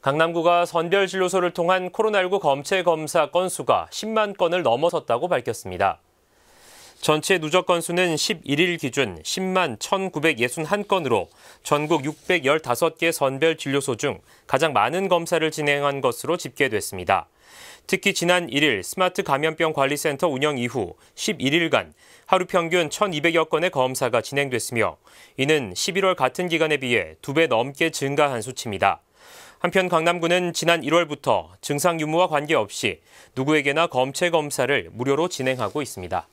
강남구가 선별진료소를 통한 코로나19 검체 검사 건수가 10만 건을 넘어섰다고 밝혔습니다. 전체 누적 건수는 11일 기준 10만 1,961건으로 전국 615개 선별 진료소 중 가장 많은 검사를 진행한 것으로 집계됐습니다. 특히 지난 1일 스마트 감염병 관리센터 운영 이후 11일간 하루 평균 1,200여 건의 검사가 진행됐으며 이는 11월 같은 기간에 비해 2배 넘게 증가한 수치입니다. 한편 강남구는 지난 1월부터 증상 유무와 관계없이 누구에게나 검체 검사를 무료로 진행하고 있습니다.